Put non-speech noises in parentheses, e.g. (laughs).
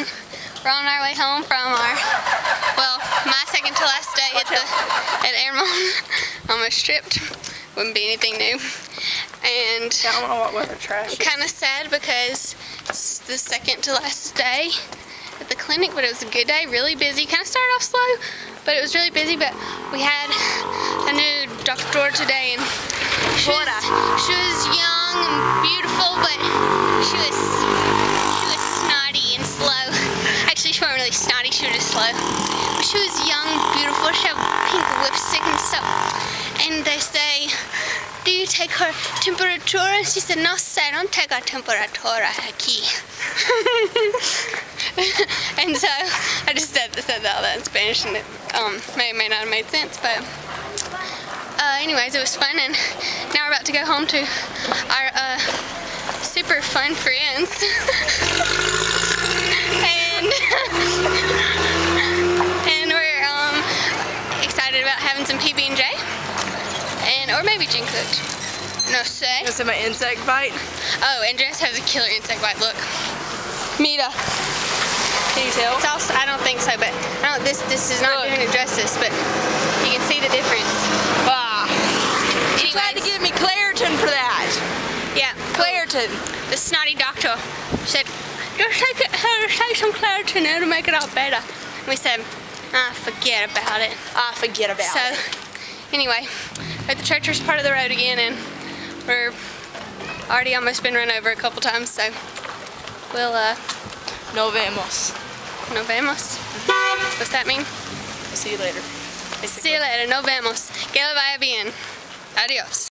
We're on our way home from our, well, my second to last day at the at Hermon. (laughs) Almost stripped. Wouldn't be anything new. And I don't know what weather trash kind of sad because it's the second to last day at the clinic, but it was a good day, really busy. Kind of started off slow, but it was really busy. But we had a new doctor today, and she was, she was young and beautiful, but she was she was slow. But she was young, beautiful. She had pink lipstick and stuff. And they say, "Do you take her temperature?" And she said, "No, sir, I don't take her temperature aquí." (laughs) and so I just said, said all that in Spanish, and it um, may may not have made sense, but uh, anyways, it was fun, and now we're about to go home to our uh, super fun friends. (laughs) and and we're um, excited about having some PB and J, and or maybe gin cooked. No say. Is it my insect bite? Oh, and Jess has a killer insect bite. Look, Mita. Can you tell? It's also, I don't think so, but I don't, this this is not Look. doing it justice, but you can see the difference. Ah. She tried to give me Claritin for that. yeah, Claritin. the snotty doctor said, just take, it, take some Claritin to make it all better. And we said, ah, forget about it. I forget about So, it. Anyway, at the treacherous part of the road again, and we're already almost been run over a couple times, so we'll, uh, No vemos. nos vemos. What's that mean? I'll see you later. See you later, nos vemos. Que le vaya bien. Adios.